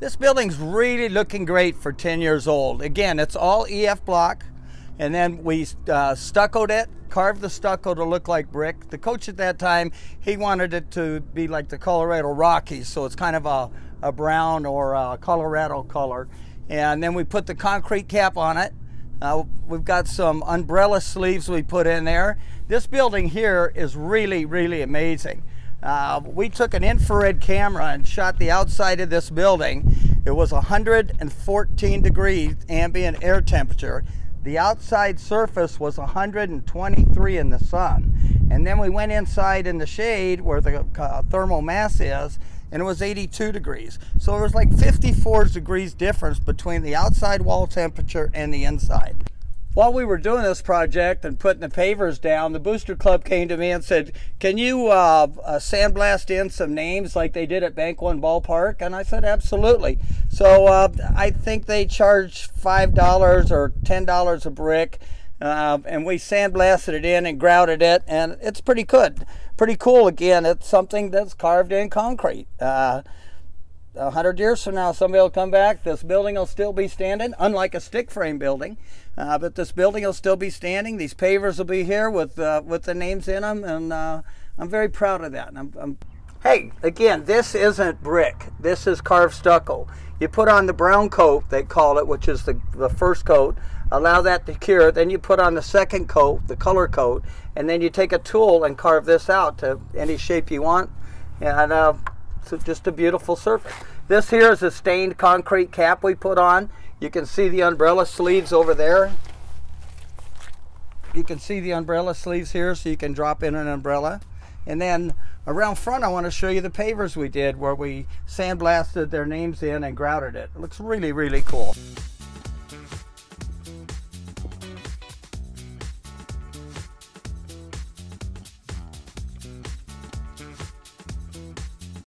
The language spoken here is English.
This building's really looking great for 10 years old. Again, it's all EF block. And then we uh, stuccoed it, carved the stucco to look like brick. The coach at that time, he wanted it to be like the Colorado Rockies, so it's kind of a, a brown or a Colorado color. And then we put the concrete cap on it. Uh, we've got some umbrella sleeves we put in there. This building here is really, really amazing. Uh, we took an infrared camera and shot the outside of this building. It was 114 degrees ambient air temperature. The outside surface was 123 in the sun. And then we went inside in the shade where the uh, thermal mass is, and it was 82 degrees. So it was like 54 degrees difference between the outside wall temperature and the inside. While we were doing this project and putting the pavers down, the Booster Club came to me and said, Can you uh, uh, sandblast in some names like they did at Bank One Ballpark? And I said, Absolutely. So uh, I think they charged $5 or $10 a brick. Uh, and we sandblasted it in and grouted it, and it's pretty good. Pretty cool. Again, it's something that's carved in concrete. Uh, a hundred years from now, somebody will come back. This building will still be standing, unlike a stick frame building. Uh, but this building will still be standing. These pavers will be here with uh, with the names in them, and uh, I'm very proud of that. I'm, I'm... Hey, again, this isn't brick. This is carved stucco. You put on the brown coat, they call it, which is the, the first coat. Allow that to cure. Then you put on the second coat, the color coat, and then you take a tool and carve this out to any shape you want. And uh, it's just a beautiful surface. This here is a stained concrete cap we put on. You can see the umbrella sleeves over there. You can see the umbrella sleeves here so you can drop in an umbrella. And then around front I want to show you the pavers we did where we sandblasted their names in and grouted it. It looks really, really cool.